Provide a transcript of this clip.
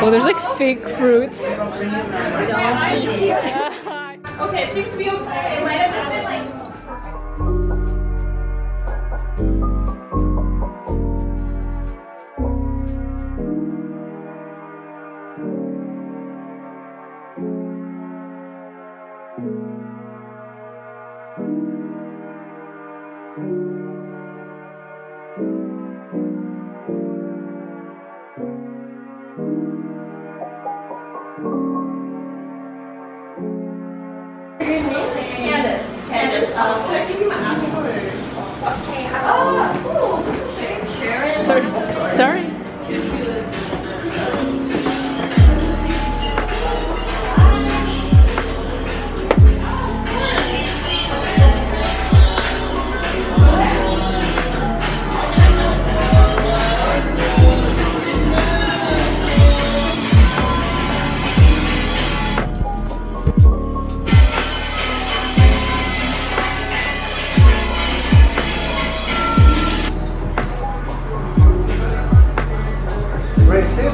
Oh, there's like fake fruits. Okay, Sorry. Sorry.